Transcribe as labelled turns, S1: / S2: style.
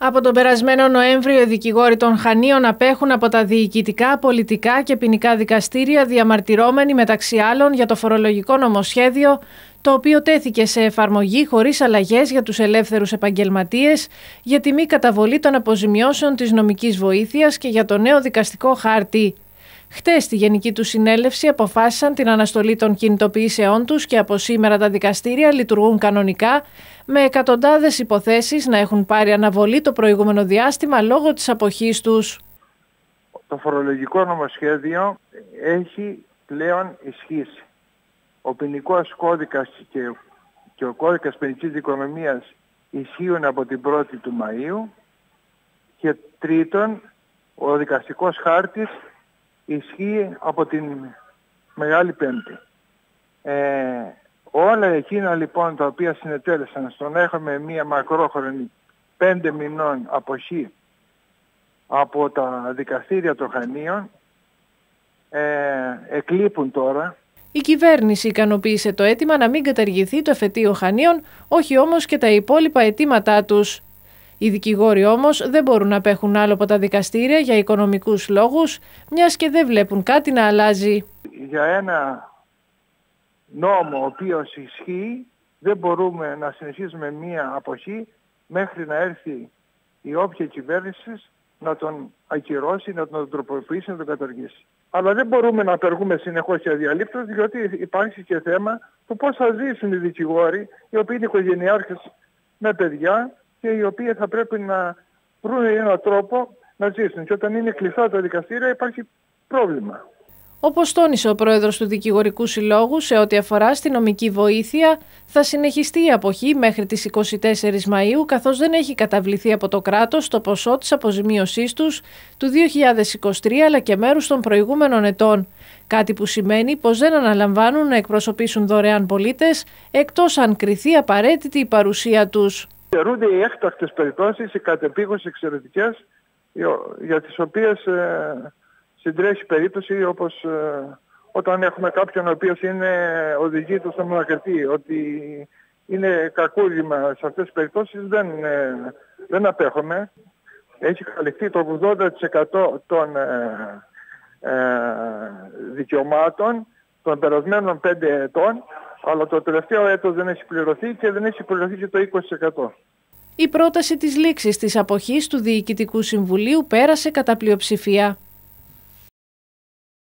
S1: Από τον περασμένο Νοέμβριο, οι δικηγόροι των Χανίων απέχουν από τα διοικητικά, πολιτικά και ποινικά δικαστήρια, διαμαρτυρώμενοι μεταξύ άλλων για το φορολογικό νομοσχέδιο, το οποίο τέθηκε σε εφαρμογή χωρίς αλλαγές για τους ελεύθερους επαγγελματίες, για τη μη καταβολή των αποζημιώσεων της νομικής βοήθειας και για το νέο δικαστικό χάρτη. Χτες στη Γενική του Συνέλευση αποφάσισαν την αναστολή των κινητοποιήσεών τους και από σήμερα τα δικαστήρια λειτουργούν κανονικά, με εκατοντάδες υποθέσεις να έχουν πάρει αναβολή το προηγούμενο διάστημα λόγω της αποχής τους.
S2: Το φορολογικό νομοσχέδιο έχει πλέον ισχύσει. Ο ποινικός κώδικας και, και ο κώδικας ποινικής οικονομίας ισχύουν από την 1η του Μαΐου και τρίτον ο δικαστικός χάρτης ισχύει από την Μεγάλη Πέμπτη. Ε, όλα εκείνα λοιπόν τα οποία συνετέλεσαν στο να έχουμε μία μακρόχρονη πέντε μηνών αποχή από τα δικαστήρια των Χανίων ε, εκλείπουν τώρα.
S1: Η κυβέρνηση ικανοποίησε το αίτημα να μην καταργηθεί το εφετείο Χανίων, όχι όμως και τα υπόλοιπα αιτήματά τους. Οι δικηγόροι όμως δεν μπορούν να απέχουν άλλο από τα δικαστήρια για οικονομικούς λόγους, μιας και δεν βλέπουν κάτι να αλλάζει.
S2: Για ένα νόμο ο οποίος ισχύει δεν μπορούμε να συνεχίσουμε μία αποχή μέχρι να έρθει η όποια κυβέρνηση να τον ακυρώσει, να τον τροποποιήσει, να τον καταργήσει. Αλλά δεν μπορούμε να απεργούμε συνεχώς και αδιαλείπτως διότι υπάρχει και θέμα του πώς θα ζήσουν οι δικηγόροι οι οποίοι είναι οικογενειάρχες με παιδιά και οι οποίοι θα πρέπει να βρουν έναν τρόπο να ζήσουν. Και όταν είναι κλειστά τα δικαστήρια υπάρχει πρόβλημα.
S1: Όπως τόνισε ο πρόεδρος του Δικηγορικού Συλλόγου, σε ό,τι αφορά στη νομική βοήθεια, θα συνεχιστεί η αποχή μέχρι τις 24 Μαου, καθώς δεν έχει καταβληθεί από το κράτος το ποσό της αποζημίωσής τους του 2023 αλλά και μέρους των προηγούμενων ετών. Κάτι που σημαίνει πως δεν αναλαμβάνουν να εκπροσωπήσουν δωρεάν πολίτες, εκτός αν κριθεί απαραίτητη η παρουσία τους.
S2: Θεωρούνται οι έκτακτες περιπτώσεις, οι κατεπήγω εξαιρετικές, για τις οποίες ε, συντρέχει περίπτωση όπως ε, όταν έχουμε κάποιον ο οποίος είναι οδηγεί το στομακρατή, ότι είναι κακούργημα σε αυτές τις περιπτώσεις δεν, ε, δεν απέχουμε. Έχει καλυφθεί το 80% των ε, ε, δικαιωμάτων των περασμένων 5 ετών, αλλά το τελευταίο έτος δεν έχει πληρωθεί και δεν έχει πληρωθεί και το 20%.
S1: Η πρόταση της λήξης της αποχής του Διοικητικού Συμβουλίου πέρασε κατά πλειοψηφία.